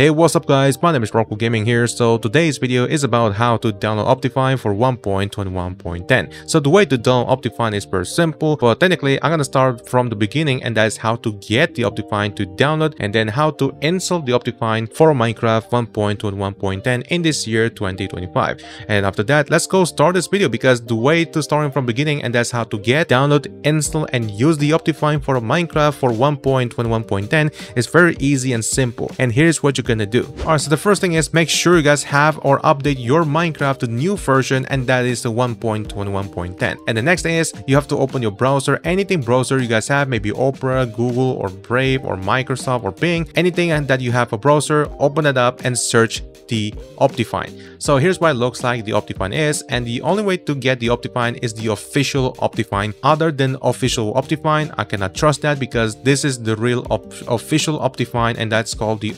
Hey what's up guys, my name is Rockle Gaming here, so today's video is about how to download Optifine for 1.21.10. So the way to download Optifine is very simple, but technically I'm gonna start from the beginning and that is how to get the Optifine to download and then how to install the Optifine for Minecraft 1.21.10 in this year 2025. And after that, let's go start this video because the way to starting from beginning and that's how to get, download, install and use the Optifine for Minecraft for 1.21.10 is very easy and simple. And here's what you gonna do. Alright, so the first thing is make sure you guys have or update your Minecraft to new version and that is the 1.21.10. And the next thing is you have to open your browser, anything browser you guys have, maybe Opera, Google or Brave or Microsoft or Bing, anything that you have a browser, open it up and search the Optifine. So here's what it looks like the Optifine is and the only way to get the Optifine is the official Optifine. Other than official Optifine, I cannot trust that because this is the real op official Optifine and that's called the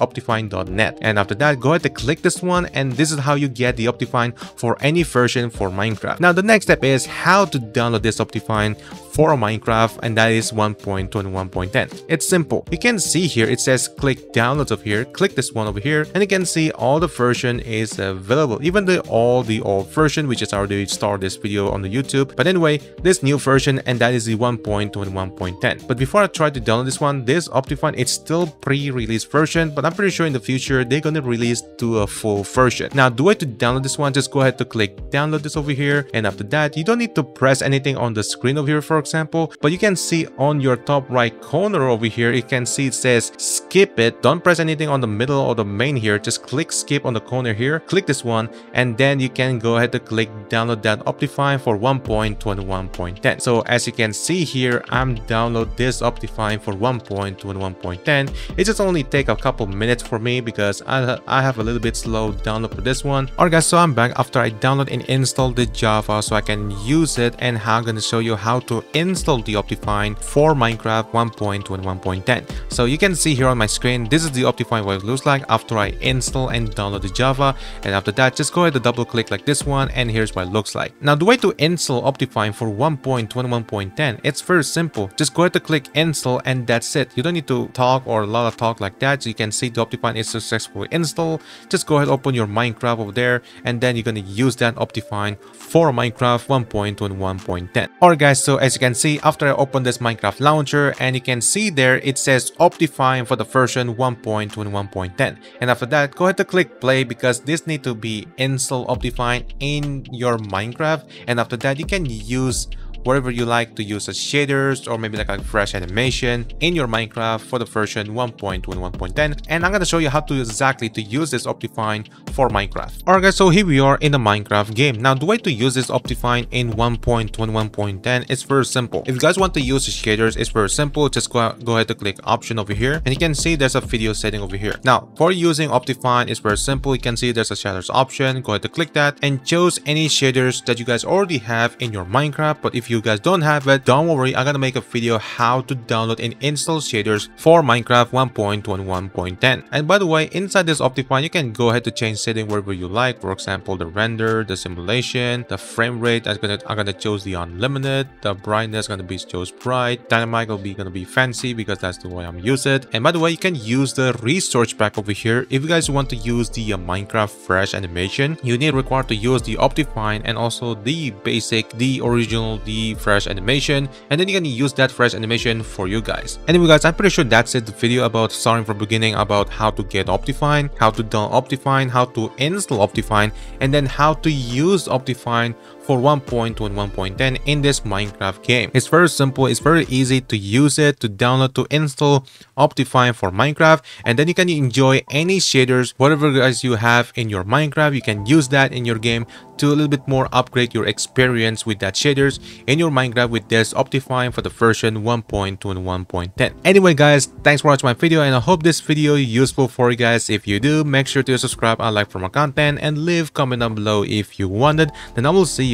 Optifine.net. And after that, go ahead and click this one and this is how you get the Optifine for any version for Minecraft. Now the next step is how to download this Optifine for Minecraft and that is 1.21.10. It's simple. You can see here it says click downloads of here, click this one over here and you can see all the version is available even the all the old version which is already started this video on the YouTube. But anyway, this new version and that is the 1.21.10. But before I try to download this one, this Optifine it's still pre-release version but I'm pretty sure in the future they're gonna release to a full version. Now the way to download this one just go ahead to click download this over here and after that you don't need to press anything on the screen over here for example, but you can see on your top right corner over here, you can see it says skip it. Don't press anything on the middle or the main here. Just click skip on the corner here. Click this one and then you can go ahead to click download that Optifine for 1.21.10. So as you can see here, I'm download this Optifine for 1.21.10. It just only take a couple minutes for me because I, I have a little bit slow download for this one. Alright guys, so I'm back after I download and install the Java so I can use it and I'm to show you how to install the Optifine for Minecraft 1.21.10. So you can see here on my screen, this is the Optifine what it looks like after I install and download the Java. And after that, just go ahead and double click like this one and here's what it looks like. Now the way to install Optifine for 1.21.10, it's very simple. Just go ahead to click install and that's it. You don't need to talk or a lot of talk like that. So you can see the Optifine is successfully installed. Just go ahead open your Minecraft over there and then you're going to use that Optifine for Minecraft 1.21.10. Alright guys, so as you can see after I open this Minecraft launcher and you can see there it says Optifine for the version 1.21.10 and after that go ahead to click play because this need to be install Optifine in your Minecraft. And after that you can use whatever you like to use as shaders or maybe like a fresh animation in your Minecraft for the version 1.21.10 and I'm gonna show you how to exactly to use this Optifine for Minecraft. Alright guys, so here we are in the Minecraft game. Now the way to use this Optifine in 1.21.10 is very simple. If you guys want to use the shaders, it's very simple. Just go, go ahead to click option over here and you can see there's a video setting over here. Now for using Optifine, it's very simple. You can see there's a shaders option. Go ahead to click that and choose any shaders that you guys already have in your Minecraft. But if you guys don't have it, don't worry. I'm gonna make a video how to download and install shaders for Minecraft 1.21.10. And by the way, inside this Optifine, you can go ahead to change setting wherever you like. For example, the render, the simulation, the frame rate. I'm gonna I'm gonna choose the unlimited. The brightness gonna be choose bright. Dynamic will be gonna be fancy because that's the way I'm use it. And by the way, you can use the resource pack over here. If you guys want to use the uh, Minecraft fresh animation, you need required to use the Optifine and also the basic, the original, the fresh animation and then you can use that fresh animation for you guys. Anyway guys, I'm pretty sure that's it the video about starting from beginning about how to get Optifine, how to download Optifine, how to install Optifine and then how to use Optifine for 1.21.10 in this Minecraft game. It's very simple, it's very easy to use it, to download, to install Optifine for Minecraft and then you can enjoy any shaders, whatever guys you have in your Minecraft, you can use that in your game to a little bit more upgrade your experience with that shaders in your Minecraft with this Optifine for the version 1.21.10. Anyway guys, thanks for watching my video and I hope this video useful for you guys. If you do, make sure to subscribe and like for more content and leave comment down below if you wanted. Then I will see